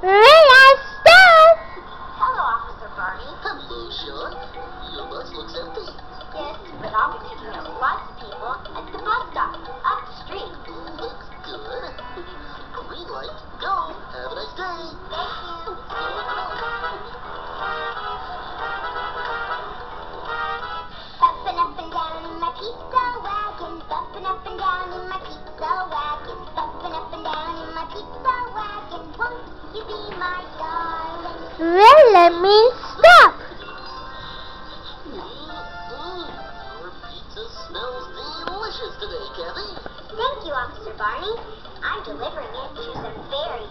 Hello, Officer Barney. Hello, Sean. Your bus looks empty. Yes, but be picking up lots of people at the bus stop Well, I mean stop. Mm-mm. Pizza smells delicious today. Thank you, Officer Barney. I'm delivering it to some very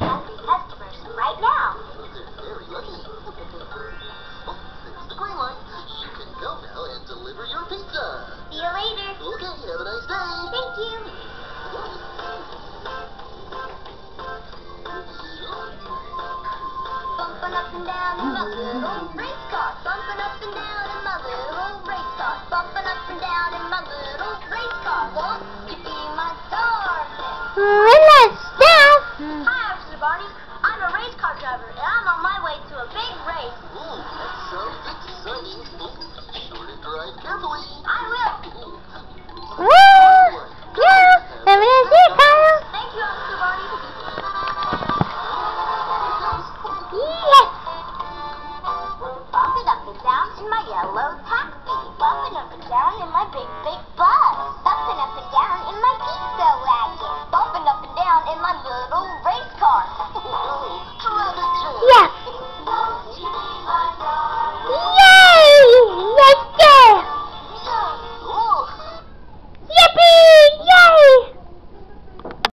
Bumping up and down in my little race car. Bumping up and down in my little race car. Bumping up and down in my little race car. Won't you be my darling? Well, I stop. Hi, Officer Barney. I'm a race car driver, and I'm on my way to a big race. Ooh, that sounds exciting. Ooh, be sure to drive carefully. hello taxi, bumping up and down in my big, big bus.